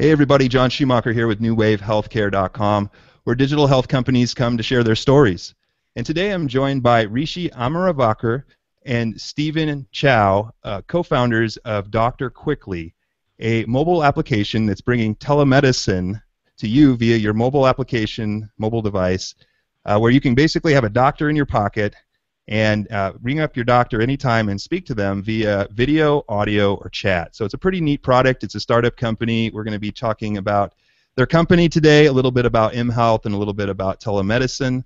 Hey everybody, Jon Schumacher here with NewWaveHealthcare.com, where digital health companies come to share their stories. And today I'm joined by Hrishi Amravatkar and Steven Chau, uh, co-founders of Dr. Quickly, a mobile application that's bringing telemedicine to you via your mobile application, mobile device, uh, where you can basically have a doctor in your pocket and uh, ring up your doctor anytime and speak to them via video, audio, or chat. So it's a pretty neat product. It's a startup company. We're going to be talking about their company today, a little bit about mHealth, and a little bit about telemedicine.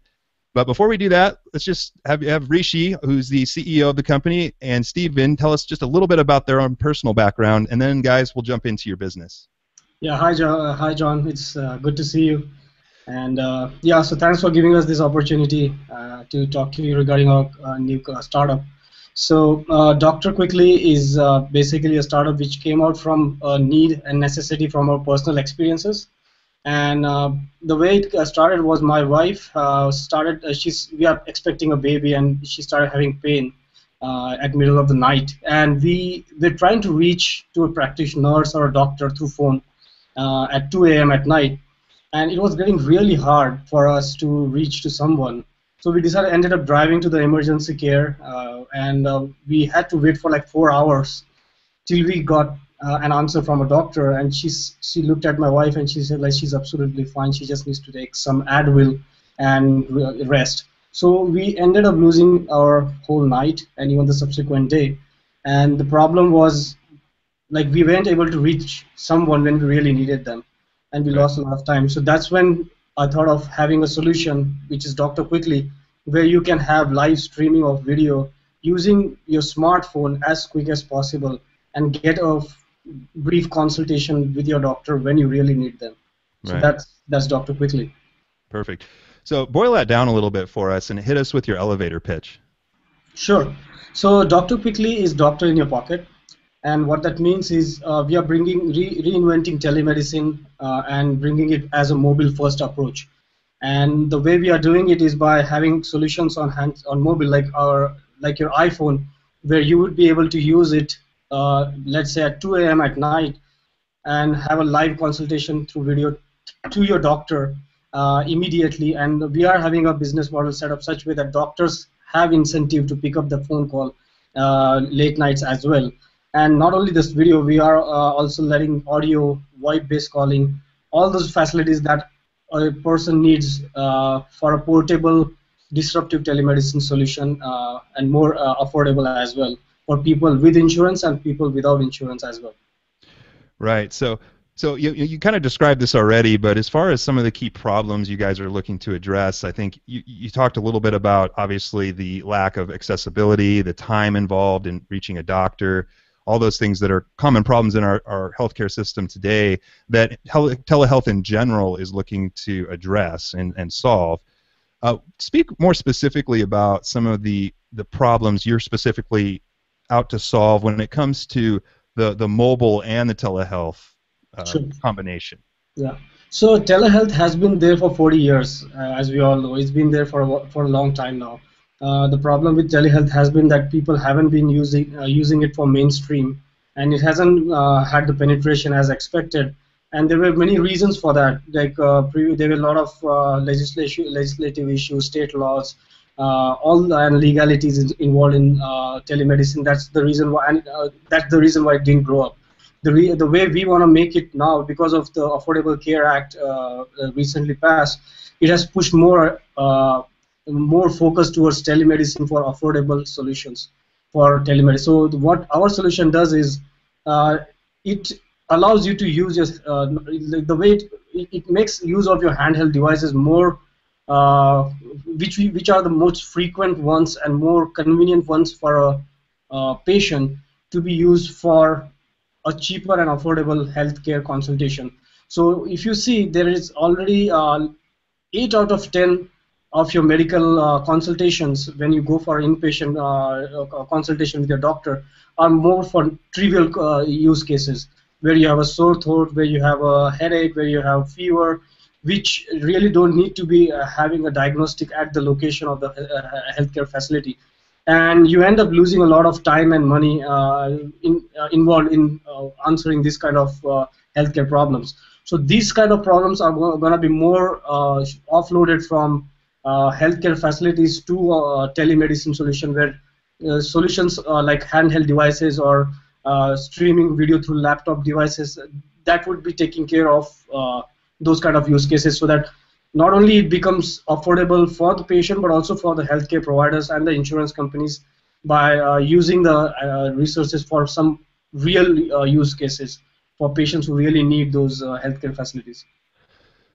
But before we do that, let's just have, have Hrishi, who's the CEO of the company, and Steven tell us just a little bit about their own personal background, and then, guys, we'll jump into your business. Yeah, hi, Jon. Hi, Jon. It's uh, good to see you. And uh, yeah, so thanks for giving us this opportunity uh, to talk to you regarding our uh, new uh, startup. So uh, Dr. Quickly is basically a startup which came out from a need and necessity from our personal experiences. And the way it started was my wife started. she's we are expecting a baby, and she started having pain at middle of the night. And we we're trying to reach to a practitioner or a doctor through phone at 2 a.m. at night and it was getting really hard for us to reach to someone. So we decided, ended up driving to the emergency care, uh, and uh, we had to wait for like four hours till we got uh, an answer from a doctor. And she's, she looked at my wife and she said like she's absolutely fine. She just needs to take some Advil and rest. So we ended up losing our whole night and even the subsequent day. And the problem was like we weren't able to reach someone when we really needed them and we lost a lot of time. So that's when I thought of having a solution, which is Doctor Quickly, where you can have live streaming of video using your smartphone as quick as possible and get a brief consultation with your doctor when you really need them. So right. that's that's Doctor Quickly. Perfect. So boil that down a little bit for us and hit us with your elevator pitch. Sure. So Doctor Quickly is doctor in your pocket. And what that means is uh, we are bringing re- reinventing telemedicine uh, and bringing it as a mobile-first approach. And the way we are doing it is by having solutions on hand on mobile, like our like your iPhone, where you would be able to use it, uh, let's say at 2 a.m. at night, and have a live consultation through video to your doctor uh, immediately. And we are having a business model set up such way that doctors have incentive to pick up the phone call uh, late nights as well. And not only this video, we are uh, also letting audio, VoIP-based calling, all those facilities that a person needs uh, for a portable, disruptive telemedicine solution uh, and more uh, affordable as well for people with insurance and people without insurance as well. Right. So so you, you kind of described this already, but as far as some of the key problems you guys are looking to address, I think you, you talked a little bit about obviously the lack of accessibility, the time involved in reaching a doctor, all those things that are common problems in our, our healthcare system today that tele- telehealth in general is looking to address and, and solve. Uh, speak more specifically about some of the, the problems you're specifically out to solve when it comes to the, the mobile and the telehealth uh, sure. combination. Yeah. So telehealth has been there for 40 years, uh, as we all know. It's been there for a, for a long time now. Uh, the problem with telehealth has been that people haven't been using uh, using it for mainstream, and it hasn't uh, had the penetration as expected. And there were many reasons for that. Like uh, there were a lot of uh, legislation, legislative issues, state laws, all the legalities involved in telemedicine. That's the reason why, and that's the reason why it didn't grow up. The, the way we want to make it now, because of the Affordable Care Act recently passed, it has pushed more more focus towards telemedicine for affordable solutions for telemedicine. So what our solution does is uh, it allows you to use your, uh, the way it, it makes use of your handheld devices more uh, which we, which are the most frequent ones and more convenient ones for a, a patient to be used for a cheaper and affordable healthcare consultation. So if you see, there is already uh, 8 out of 10 of your medical uh, consultations when you go for inpatient uh, uh, consultation with your doctor are more for trivial uh, use cases where you have a sore throat, where you have a headache, where you have fever, which really don't need to be uh, having a diagnostic at the location of the uh, healthcare facility. and you end up losing a lot of time and money in, involved in answering this kind of healthcare problems. So these kind of problems are going to be more offloaded from healthcare facilities to telemedicine solution where solutions like handheld devices or streaming video through laptop devices that would be taking care of those kind of use cases so that not only it becomes affordable for the patient but also for the healthcare providers and the insurance companies by uh, using the uh, resources for some real uh, use cases for patients who really need those uh, healthcare facilities.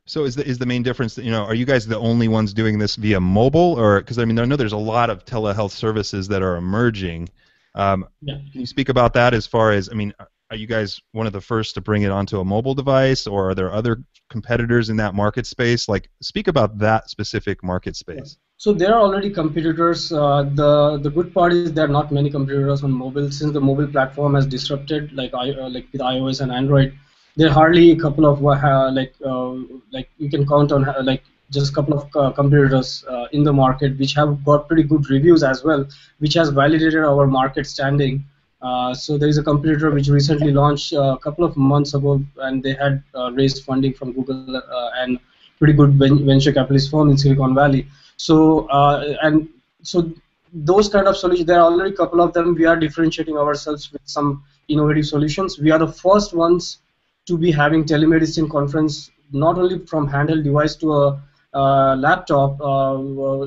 So is the is the main difference that you know are you guys the only ones doing this via mobile or because I mean I know there's a lot of telehealth services that are emerging. Um, yeah. Can you speak about that as far as I mean are you guys one of the first to bring it onto a mobile device or are there other competitors in that market space? Like speak about that specific market space. So there are already competitors. Uh, the the good part is there are not many competitors on mobile since the mobile platform has disrupted like I, uh, like with ios and android there are hardly a couple of uh, like uh, like you can count on uh, like just a couple of uh, competitors in the market which have got pretty good reviews as well which has validated our market standing uh, so there is a competitor which recently launched uh, a couple of months ago, and they had uh, raised funding from Google uh, and pretty good venture capitalist firm in Silicon Valley. So uh, and so those kind of solutions, there are already a couple of them. We are differentiating ourselves with some innovative solutions. We are the first ones to be having telemedicine conference not only from handheld device to a uh, laptop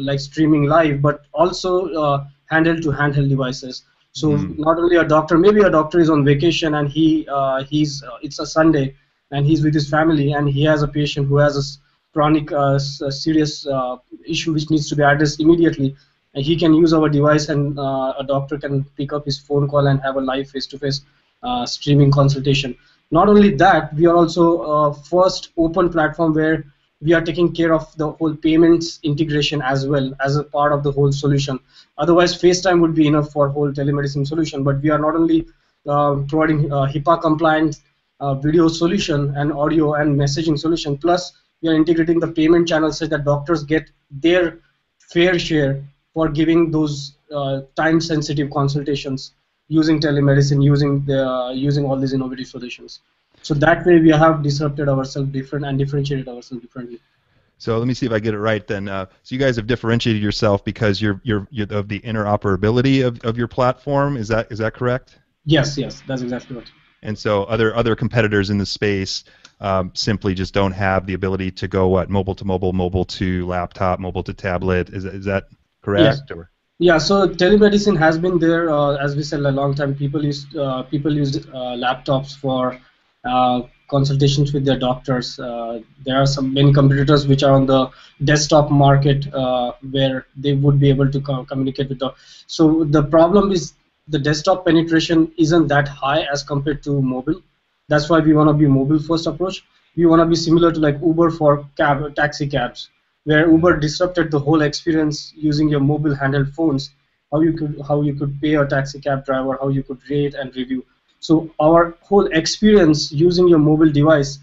like streaming live, but also handheld to handheld devices. So mm. not only a doctor, maybe a doctor is on vacation and he uh, he's uh, it's a Sunday and he's with his family and he has a patient who has a chronic uh, a serious uh, issue which needs to be addressed immediately. And he can use our device and uh, a doctor can pick up his phone call and have a live face-to-face uh, streaming consultation. Not only that, we are also first open platform where we are taking care of the whole payments integration as well as a part of the whole solution. Otherwise, FaceTime would be enough for whole telemedicine solution, but we are not only uh, providing uh, HIPAA compliant uh, video solution and audio and messaging solution, plus we are integrating the payment channels so that doctors get their fair share for giving those uh, time-sensitive consultations using telemedicine, using the uh, using all these innovative solutions. So that way we have disrupted ourselves different and differentiated ourselves differently. So let me see if I get it right then. Uh, so you guys have differentiated yourself because you're, you're, you're of the interoperability of, of your platform. Is that is that correct? Yes, yes, that's exactly right. And so other other competitors in the space um, simply just don't have the ability to go what mobile to mobile, mobile to laptop, mobile to tablet. Is is that correct? Yes. Or? Yeah, so telemedicine has been there, uh, as we said, a long time. People use uh, people use uh, laptops for uh, consultations with their doctors. Uh, there are some many competitors which are on the desktop market uh, where they would be able to co- communicate with the. So the problem is the desktop penetration isn't that high as compared to mobile. That's why we want to be mobile first approach. We want to be similar to like Uber for cab taxi cabs, where Uber disrupted the whole experience using your mobile handheld phones. How you could how you could pay a taxi cab driver, how you could rate and review so our whole experience using your mobile device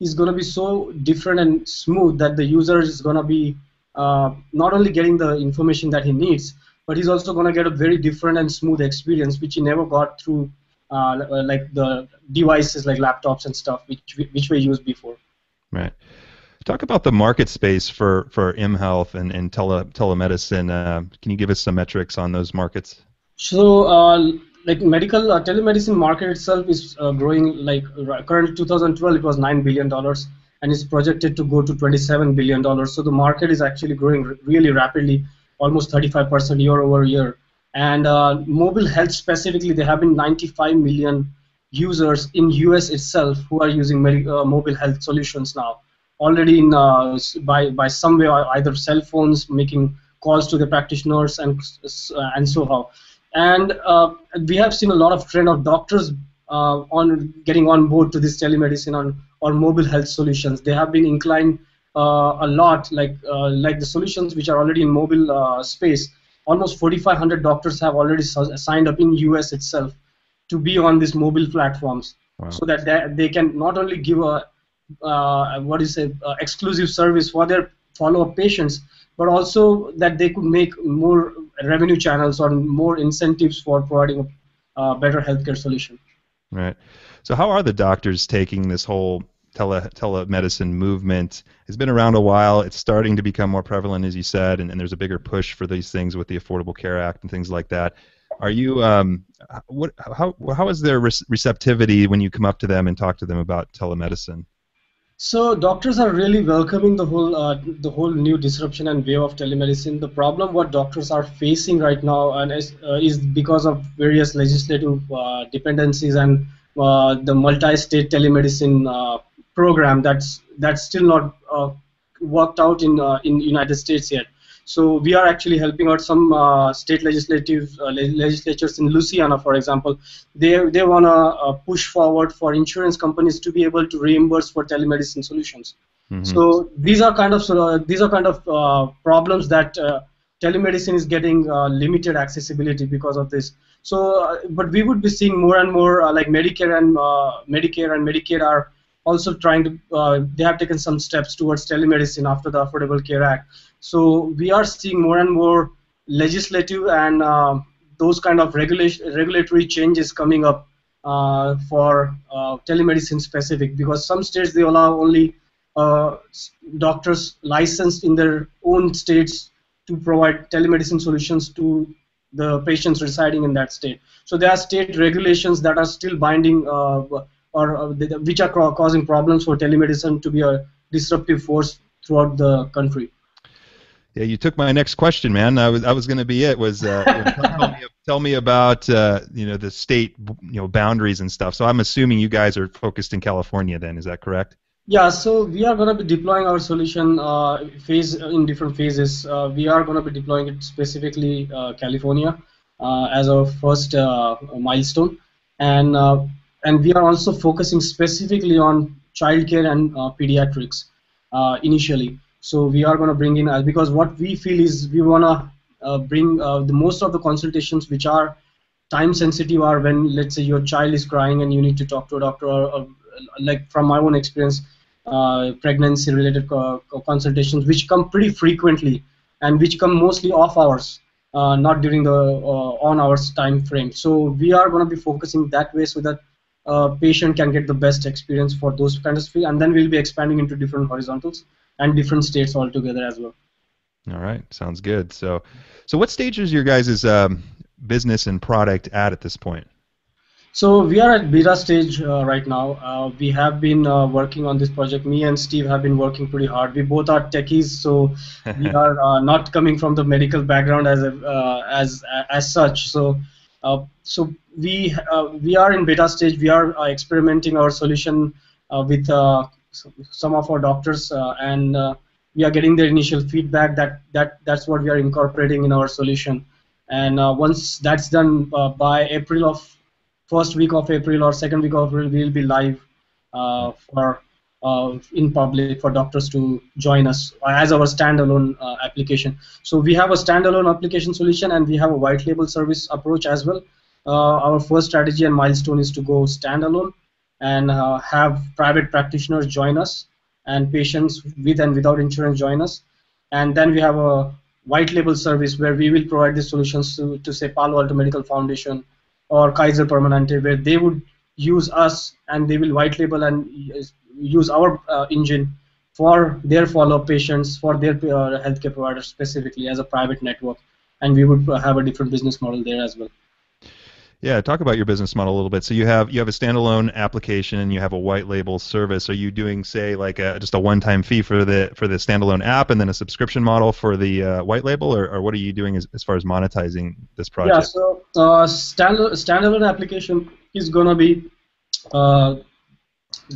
is going to be so different and smooth that the user is going to be uh, not only getting the information that he needs, but he's also going to get a very different and smooth experience which he never got through uh, like the devices like laptops and stuff which which we used before. Right. Talk about the market space for for mHealth and and tele telemedicine. Uh, can you give us some metrics on those markets? So uh, like medical uh, telemedicine market itself is uh, growing like current 2012 it was 9 billion dollars and is projected to go to 27 billion dollars so the market is actually growing really rapidly almost 35% year over year and uh, mobile health specifically there have been 95 million users in US itself who are using uh, mobile health solutions now already in uh, by by some way either cell phones making calls to the practitioners and uh, and so on and uh, we have seen a lot of trend of doctors uh, on getting on board to this telemedicine on or mobile health solutions. They have been inclined uh, a lot, like uh, like the solutions which are already in mobile uh, space. Almost 4,500 doctors have already signed up in US itself to be on these mobile platforms, wow. so that they, they can not only give a uh, what is a exclusive service for their follow-up patients, but also that they could make more revenue channels or more incentives for providing a better healthcare solution. Right. So how are the doctors taking this whole tele telemedicine movement? It's been around a while. It's starting to become more prevalent, as you said, and, and there's a bigger push for these things with the Affordable Care Act and things like that. Are you um, what how how is their receptivity when you come up to them and talk to them about telemedicine? So doctors are really welcoming the whole uh, the whole new disruption and wave of telemedicine. The problem what doctors are facing right now and is, uh, is because of various legislative uh, dependencies and uh, the multi-state telemedicine uh, program that's that's still not uh, worked out in in United States yet. So we are actually helping out some uh, state legislative uh, legislatures in Louisiana, for example. They they want to uh, push forward for insurance companies to be able to reimburse for telemedicine solutions. Mm-hmm. So these are kind of uh, these are kind of uh, problems that uh, telemedicine is getting limited accessibility because of this. So, but we would be seeing more and more like Medicare and Medicare and Medicaid are also trying to uh, they have taken some steps towards telemedicine after the affordable care act so we are seeing more and more legislative and uh, those kind of regulation regulatory changes coming up uh, for uh, telemedicine specific because some states they allow only uh, doctors licensed in their own states to provide telemedicine solutions to the patients residing in that state so there are state regulations that are still binding uh, or uh, which are causing problems for telemedicine to be a disruptive force throughout the country. Yeah, you took my next question, man. I was I was going to be it. Was uh, tell, me, tell, me, about uh, you know the state you know boundaries and stuff. So I'm assuming you guys are focused in California. Then is that correct? Yeah. So we are going to be deploying our solution uh, phase in different phases. Uh, we are going to be deploying it specifically uh, California uh, as our first milestone, and and we are also focusing specifically on childcare and pediatrics initially. So we are going to bring in uh, because what we feel is we want to uh, bring uh, the most of the consultations which are time sensitive are when let's say your child is crying and you need to talk to a doctor or, or like from my own experience uh, pregnancy related consultations which come pretty frequently and which come mostly off hours not during the on hours time frame. So we are going to be focusing that way so that uh, patient can get the best experience for those kind of fields, and then we'll be expanding into different horizontals and different states altogether as well. All right, sounds good. So, so what stage is your guys' um, business and product at at this point? So we are at beta stage uh, right now. Uh, we have been uh, working on this project. Me and Steve have been working pretty hard. We both are techies, so we are uh, not coming from the medical background as a, uh, as as such. So uh, so we uh, we are in beta stage. We are uh, experimenting our solution with some of our doctors, and we are getting their initial feedback. That that that's what we are incorporating in our solution. And once that's done by April of first week of April or second week of April, we'll be live for uh, in public for doctors to join us as our standalone uh, application. So we have a standalone application solution and we have a white label service approach as well. Uh, our first strategy and milestone is to go standalone and uh, have private practitioners join us and patients with and without insurance join us. And then we have a white label service where we will provide the solutions to, to say Palo Alto Medical Foundation or Kaiser Permanente where they would use us and they will white label and use our uh, engine for their follow-up patients, for their uh, healthcare providers specifically as a private network, and we would have a different business model there as well. Yeah, talk about your business model a little bit. So you have you have a standalone application and you have a white label service. Are you doing say like a, just a one-time fee for the for the standalone app and then a subscription model for the uh, white label, or, or what are you doing as, as far as monetizing this project? Yeah, so uh, standalone standalone application is gonna be uh,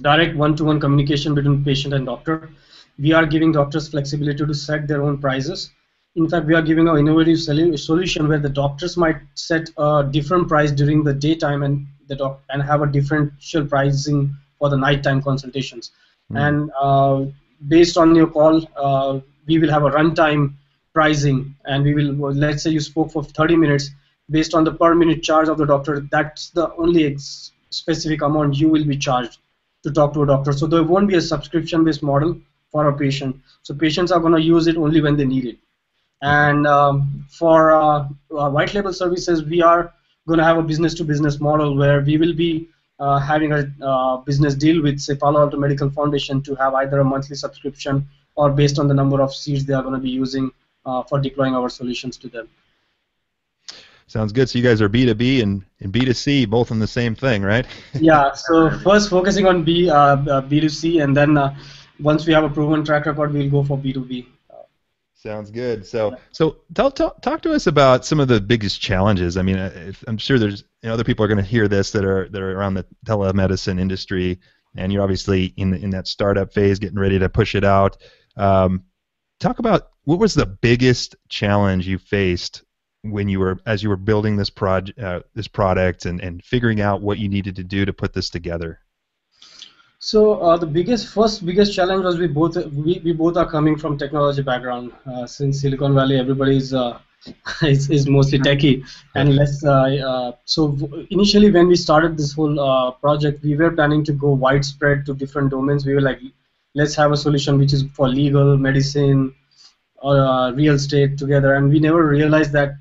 direct one-to-one communication between patient and doctor. We are giving doctors flexibility to set their own prices. In fact, we are giving an innovative solution where the doctors might set a different price during the daytime and the doc- and have a differential pricing for the nighttime consultations. Mm. And uh, based on your call, uh, we will have a runtime pricing, and we will let's say you spoke for 30 minutes. Based on the per minute charge of the doctor, that's the only ex- specific amount you will be charged to talk to a doctor. So there won't be a subscription-based model for a patient. So patients are going to use it only when they need it. And um, for uh, uh, white label services, we are going to have a business-to-business model where we will be uh, having a uh, business deal with, say, Palo Alto Medical Foundation to have either a monthly subscription or based on the number of seats they are going to be using uh, for deploying our solutions to them. Sounds good. So you guys are B2B and, and B2C both in the same thing, right? yeah. So first focusing on B uh, B2C, and then uh, once we have a proven track record, we'll go for B2B. Sounds good. So, so tell, talk, talk to us about some of the biggest challenges. I mean, if, I'm sure there's you know, other people are going to hear this that are that are around the telemedicine industry, and you're obviously in in that startup phase, getting ready to push it out. Um, talk about what was the biggest challenge you faced when you were as you were building this project, uh, this product, and and figuring out what you needed to do to put this together. So uh, the biggest, first biggest challenge was we both we, we both are coming from technology background. Uh, since Silicon Valley, everybody is, uh, is, is mostly techie, and less. Uh, uh, so initially, when we started this whole uh, project, we were planning to go widespread to different domains. We were like, let's have a solution which is for legal, medicine, or real estate together, and we never realized that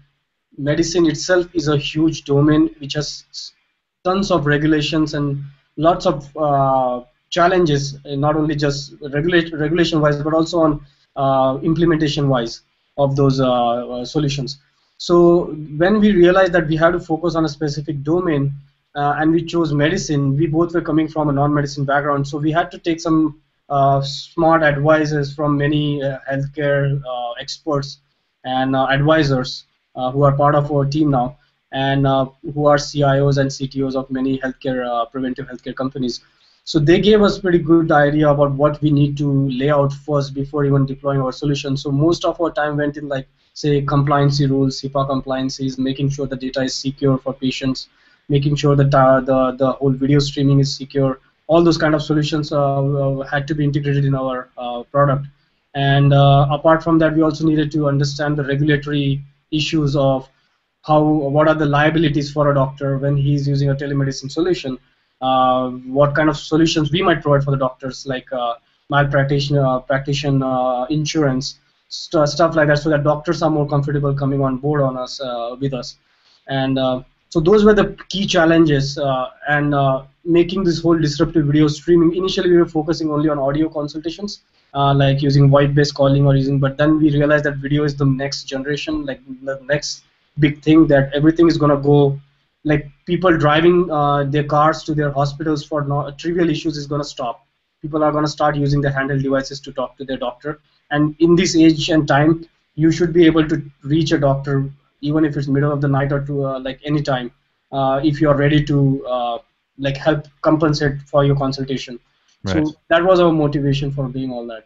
medicine itself is a huge domain which has tons of regulations and lots of uh, challenges, not only just regulate, regulation-wise, but also on uh, implementation-wise of those uh, uh, solutions. So when we realized that we had to focus on a specific domain, uh, and we chose medicine, we both were coming from a non-medicine background, so we had to take some uh, smart advices from many healthcare experts and advisors who are part of our team now and uh, who are CIOs and CTOs of many healthcare uh, preventive healthcare companies. So they gave us pretty good idea about what we need to lay out first before even deploying our solution. So most of our time went in like say compliancy rules, HIPAA compliances, making sure the data is secure for patients, making sure that uh, the the whole video streaming is secure. All those kind of solutions uh, uh had to be integrated in our uh, product. And uh, apart from that, we also needed to understand the regulatory issues of how what are the liabilities for a doctor when he's using a telemedicine solution what kind of solutions we might provide for the doctors like uh, practitioner uh, insurance st- stuff like that so that doctors are more comfortable coming on board on us uh, with us. And uh, so those were the key challenges uh, and making this whole disruptive video streaming. Initially we were focusing only on audio consultations like using voice-based calling or using but then we realized that video is the next generation like the next big thing that everything is going to go like people driving uh, their cars to their hospitals for no, trivial issues is going to stop. People are going to start using their handheld devices to talk to their doctor. And in this age and time you should be able to reach a doctor even if it's middle of the night or to uh, like any time uh, if you are ready to uh, like help compensate for your consultation. Right. so that was our motivation for doing all that.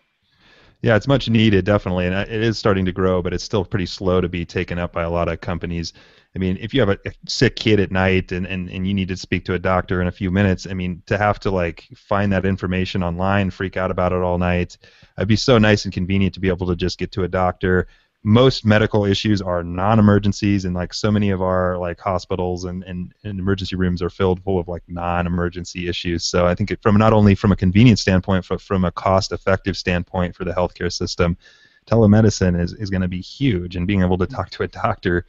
Yeah, it's much needed, definitely, and uh, it is starting to grow, but it's still pretty slow to be taken up by a lot of companies. I mean, if you have a, a, sick kid at night and, and, and you need to speak to a doctor in a few minutes, I mean, to have to like find that information online, freak out about it all night, it'd be so nice and convenient to be able to just get to a doctor, most medical issues are non-emergencies and like so many of our like hospitals and, and, and emergency rooms are filled full of like non-emergency issues. So i think it, from not only from a convenience standpoint but from a cost-effective standpoint for the healthcare system telemedicine is, is going to be huge and being able to talk to a doctor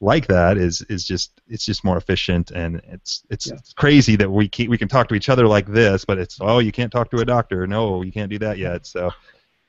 like that is is just it's just more efficient and it's it's, yeah. it's crazy that we can, we can talk to each other like this but it's oh you can't talk to a doctor no you can't do that yet so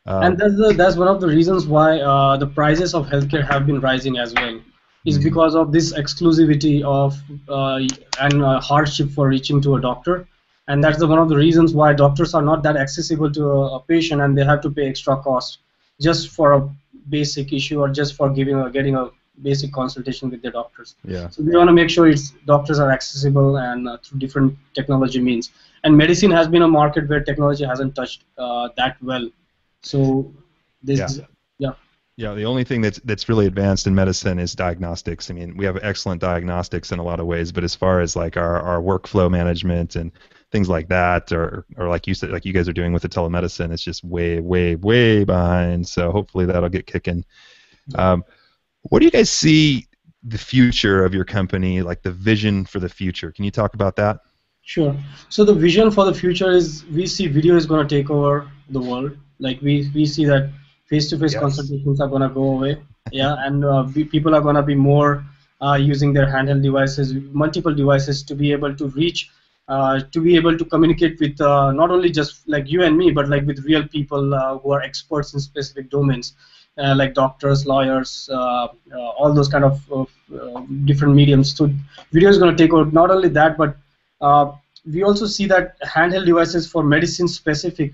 um, and that's, the, that's one of the reasons why uh, the prices of healthcare have been rising as well. Is mm-hmm. because of this exclusivity of uh, and uh, hardship for reaching to a doctor, and that's the, one of the reasons why doctors are not that accessible to a, a, patient, and they have to pay extra cost just for a basic issue or just for giving or getting a basic consultation with their doctors. Yeah. So we want to make sure it's doctors are accessible and uh, through different technology means. And medicine has been a market where technology hasn't touched uh, that well so this, yeah. yeah. Yeah, the only thing that's that's really advanced in medicine is diagnostics. I mean, we have excellent diagnostics in a lot of ways, but as far as like our, our workflow management and things like that, or or like you said, like you guys are doing with the telemedicine, it's just way, way, way behind. So hopefully that'll get kicking. Um, what do you guys see the future of your company, like the vision for the future? Can you talk about that? Sure. So the vision for the future is we see video is going to take over the world like we we see that face-to-face yes. consultations are gonna go away, yeah, and uh, we, people are gonna be more uh, using their handheld devices, multiple devices, to be able to reach, uh, to be able to communicate with uh, not only just like you and me, but like with real people uh, who are experts in specific domains, like doctors, lawyers, all those kind of different mediums. So video is going to take out not only that, but we also see that handheld devices for medicine specific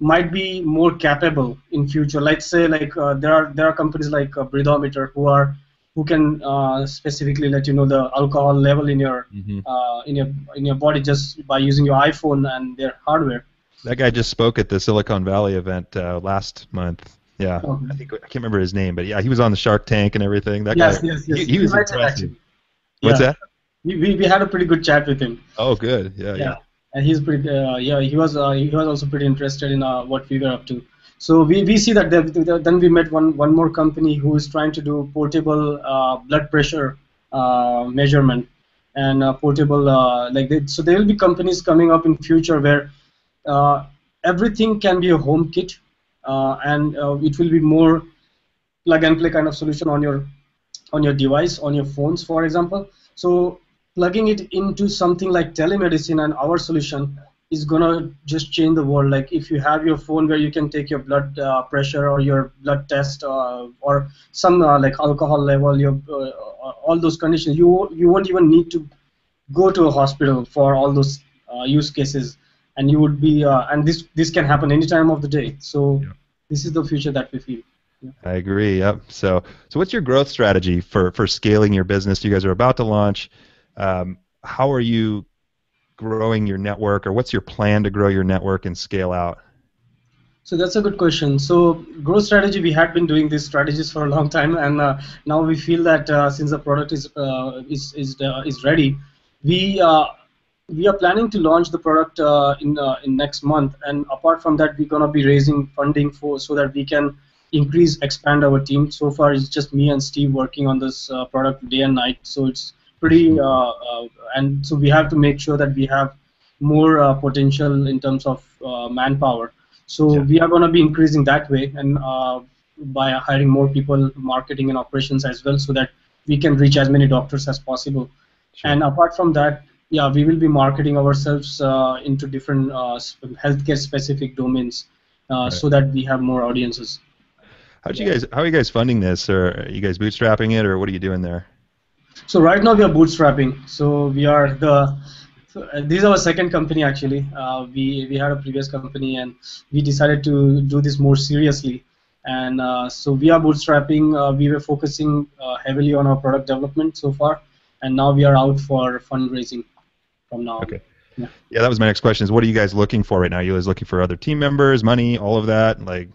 might be more capable in future. Let's say like uh, there are there are companies like uh, Breathometer who are who can uh, specifically let you know the alcohol level in your mm-hmm. Uh, in your in your body just by using your iPhone and their hardware. That guy just spoke at the Silicon Valley event uh, last month. Yeah, okay. I think I can't remember his name, but yeah, he was on the Shark Tank and everything. That yes, guy, yes, yes. He, he was impressive. What's that? We, we, we had a pretty good chat with him. Oh, good. Yeah, yeah. yeah and he's pretty uh, yeah he was uh, he was also pretty interested in uh, what we were up to so we, we see that then we met one one more company who is trying to do portable uh, blood pressure uh, measurement and uh, portable like they, so there will be companies coming up in future where everything can be a home kit and it will be more plug and play kind of solution on your on your device on your phones for example so plugging it into something like telemedicine and our solution is gonna just change the world. Like if you have your phone where you can take your blood uh, pressure or your blood test uh, or some uh, like alcohol level, your uh, all those conditions, you you won't even need to go to a hospital for all those uh, use cases, and you would be uh, and this this can happen any time of the day. So yeah. This is the future that we feel. Yeah. I agree. Yep. So so what's your growth strategy for for scaling your business? You guys are about to launch. Um, how are you growing your network, or what's your plan to grow your network and scale out? So that's a good question. So growth strategy, we had been doing these strategies for a long time, and uh, now we feel that uh, since the product is uh, is is, uh, is ready, we uh, we are planning to launch the product uh, in in next month. And apart from that, we're gonna be raising funding for so that we can increase expand our team. So far, it's just me and Steve working on this product day and night. So it's pretty, uh, uh, and so we have to make sure that we have more uh, potential in terms of manpower. So yeah. we are going to be increasing that way, and by hiring more people, marketing and operations as well, so that we can reach as many doctors as possible. Sure. And apart from that, yeah, we will be marketing ourselves uh, into different uh, healthcare specific domains uh, right. so that we have more audiences. How you guys? How are you guys funding this? Or are you guys bootstrapping it, or what are you doing there? So right now we are bootstrapping. So we are the so, this is our second company actually. Uh, we we had a previous company and we decided to do this more seriously. And uh, so we are bootstrapping. Uh, we were focusing uh, heavily on our product development so far, and now we are out for fundraising from now. Okay. Yeah. yeah, that was my next question. Is what are you guys looking for right now? You guys looking for other team members, money, all of that, like?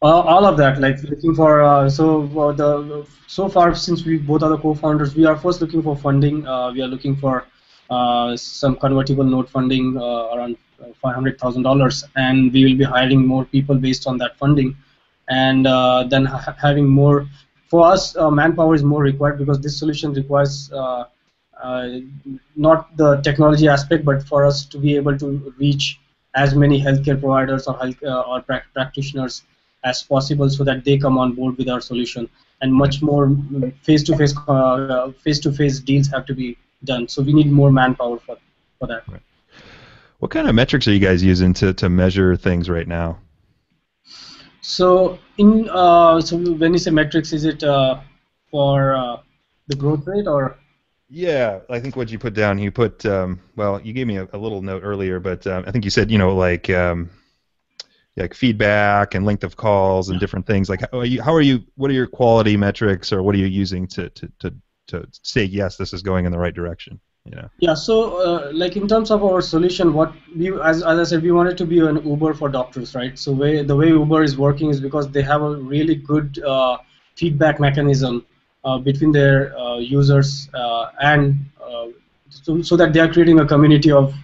Uh, all of that, like looking for uh, so uh, the so far since we both are the co-founders, we are first looking for funding. Uh, we are looking for uh, some convertible note funding uh, around five hundred thousand dollars, and we will be hiring more people based on that funding, and then ha- having more. For us, manpower is more required because this solution requires. Not the technology aspect, but for us to be able to reach as many healthcare providers or health, or pra- practitioners as possible so that they come on board with our solution. And much more face-to-face uh, face-to-face deals have to be done. So we need more manpower for, for that. Right. what kind of metrics are you guys using to, to measure things right now? So in uh, so when you say metrics is it uh, for uh, the growth rate or yeah, I think what you put down, you put, um, well, you gave me a, a little note earlier, but um, I think you said, you know, like um, like feedback and length of calls and different things. Like how are you, how are you what are your quality metrics or what are you using to to, to, to say yes this is going in the right direction yeah yeah so uh, like in terms of our solution what we as, as i said we wanted to be an uber for doctors right? So way, the way uber is working is because they have a really good uh, feedback mechanism between their uh, users uh, and uh, so, so that they are creating a community of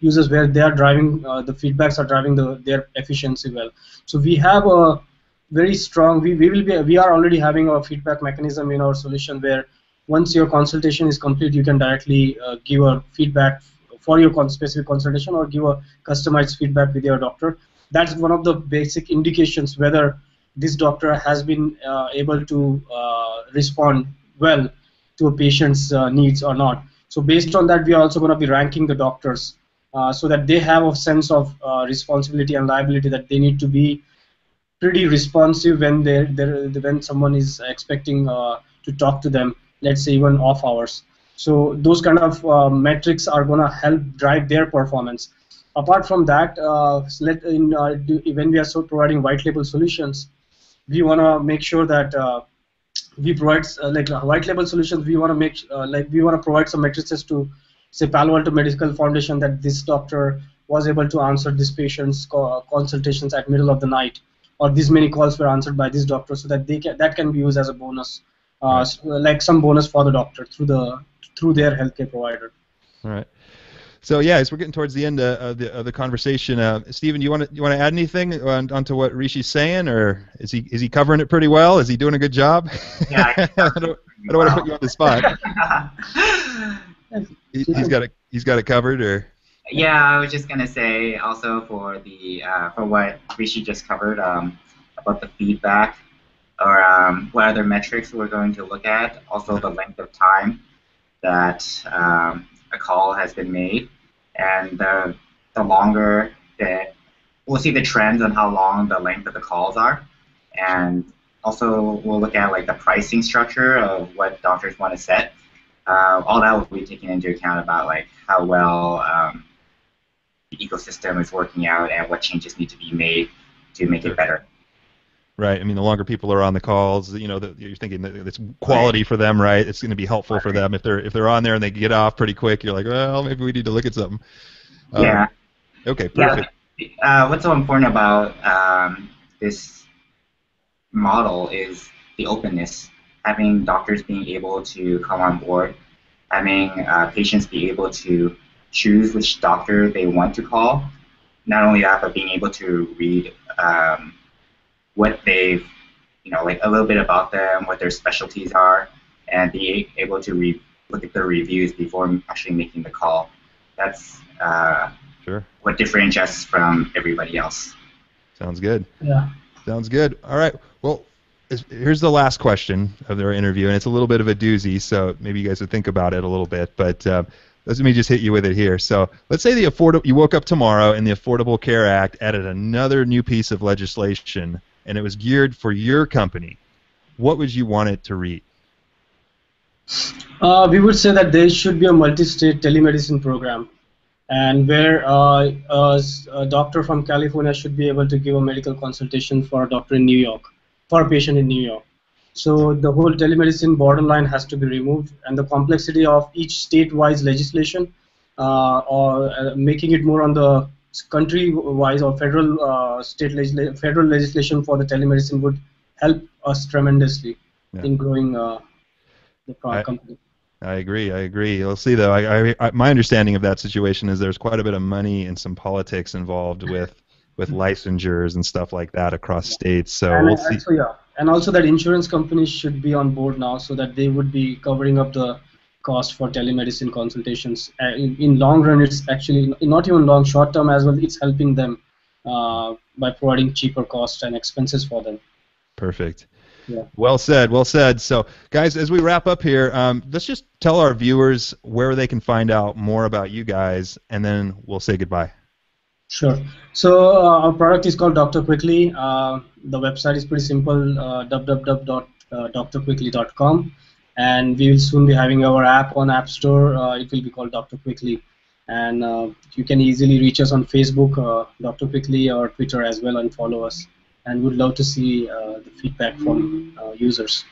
users where they are driving uh, the feedbacks are driving the, their efficiency well. So we have a very strong. We, we will be we are already having a feedback mechanism in our solution where once your consultation is complete, you can directly uh, give a feedback for your specific consultation or give a customized feedback with your doctor. That's one of the basic indications whether this doctor has been uh, able to uh, respond well to a patient's uh, needs or not. So based on that, we are also going to be ranking the doctors uh, so that they have a sense of uh, responsibility and liability that they need to be pretty responsive when they when someone is expecting uh, to talk to them. Let's say even off hours. So those kind of metrics are going to help drive their performance apart from that, let in, when we are so providing white label solutions, we want to make sure that uh, we provide uh, like uh, white label solutions. We want to make uh, like we want to provide some matrices to say Palo Alto Medical Foundation that this doctor was able to answer this patient's consultations at middle of the night, or these many calls were answered by this doctor, so that they can, that can be used as a bonus, right. like some bonus for the doctor through the through their healthcare provider. All right. So yeah, as we're getting towards the end of, the, of the conversation, uh, Steven, you want to you want to add anything on, onto what Hrishi's saying, or is he is he covering it pretty well? Is he doing a good job? Yeah, I, I don't, I don't want to put you on the spot. he, has got it. He's got it covered, or. Yeah, I was just gonna say also for the uh, for what Hrishi just covered um, about the feedback or um, what other metrics we're going to look at. Also the length of time that um, a call has been made, and the the longer that we'll see the trends on how long the length of the calls are, and also we'll look at like the pricing structure of what doctors want to set. Uh, all that will be taken into account about like how well um, the ecosystem is working out and what changes need to be made to make it better. Right. I mean, the longer people are on the calls, you know, the, you're thinking that it's quality for them, right? It's going to be helpful right. for them if they're if they're on there and they get off pretty quick. You're like, well, maybe we need to look at something. Um, yeah. Okay. Perfect. Yeah. Uh, what's so important about um, this model is the openness. Having doctors being able to come on board, having uh, patients be able to choose which doctor they want to call. Not only that, but being able to read. Um, what they've, you know, like a little bit about them, what their specialties are, and be able to re- look at their reviews before actually making the call. That's uh, sure. what differentiates from everybody else. Sounds good. Yeah. Sounds good. All right. Well, here's the last question of their interview, and it's a little bit of a doozy, so maybe you guys would think about it a little bit. But uh, let me just hit you with it here. So let's say the affordable you woke up tomorrow and the Affordable Care Act added another new piece of legislation and it was geared for your company, what would you want it to read? Uh, we would say that there should be a multi-state telemedicine program, and where uh, a doctor from California should be able to give a medical consultation for a doctor in New York, for a patient in New York. So the whole telemedicine borderline has to be removed, and the complexity of each state-wise legislation, uh, or uh, making it more on the country-wise or federal uh, state legisla- federal legislation for the telemedicine would help us tremendously yeah. in growing uh, the I, company. I agree. I agree. You'll see, though. I, I, my understanding of that situation is there's quite a bit of money and some politics involved with with licensures and stuff like that across yeah. states. So and we'll see. Also, yeah, and also that insurance companies should be on board now, so that they would be covering up the cost for telemedicine consultations. Uh, in, in, long run, it's actually not even long, short term as well. It's helping them uh, by providing cheaper costs and expenses for them. Perfect. Yeah. Well said. Well said. So, guys, as we wrap up here, um, let's just tell our viewers where they can find out more about you guys, and then we'll say goodbye. Sure. So uh, our product is called Doctor Quickly. Uh, the website is pretty simple: uh, www.drquickly.com and we will soon be having our app on App Store. Uh, it will be called Dr. Quickly, and uh, you can easily reach us on Facebook, uh, Dr. Quickly, or Twitter as well, and follow us. And we'd love to see uh, the feedback from uh, users.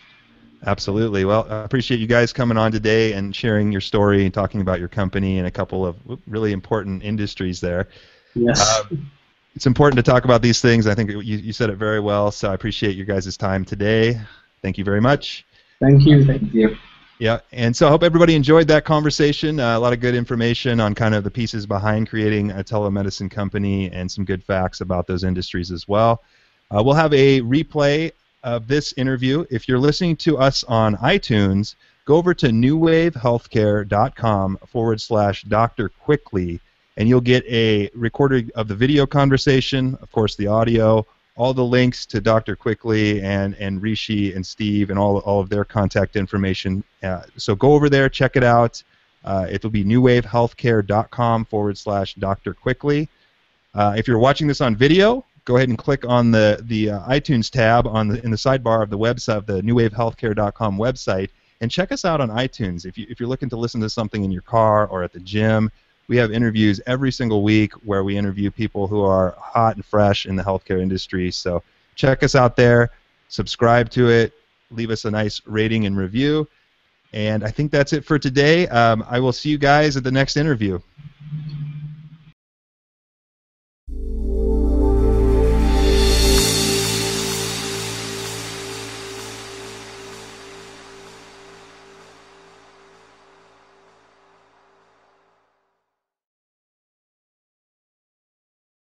Absolutely. Well, I appreciate you guys coming on today and sharing your story and talking about your company and a couple of really important industries there. Yes. Um, it's important to talk about these things. I think you, you said it very well, so I appreciate your guys' time today. Thank you very much. Thank you. Thank you. Yeah, and so I hope everybody enjoyed that conversation. Uh, a lot of good information on kind of the pieces behind creating a telemedicine company and some good facts about those industries as well. Uh, we'll have a replay of this interview. If you're listening to us on iTunes, go over to newwavehealthcare.com forward slash Dr. Quickly, and you'll get a recording of the video conversation, of course, the audio, all the links to DoctorQuickly and, and Hrishi and Steve and all, all of their contact information. Uh, so go over there, check it out. Uh, it'll be newwavehealthcare.com forward slash DoctorQuickly. Uh, if you're watching this on video, go ahead and click on the, the uh, iTunes tab on the, in the sidebar of the website, the newwavehealthcare.com website, and check us out on iTunes. If, you, if you're looking to listen to something in your car or at the gym, we have interviews every single week where we interview people who are hot and fresh in the healthcare industry. So check us out there, subscribe to it, leave us a nice rating and review. And I think that's it for today. Um, I will see you guys at the next interview.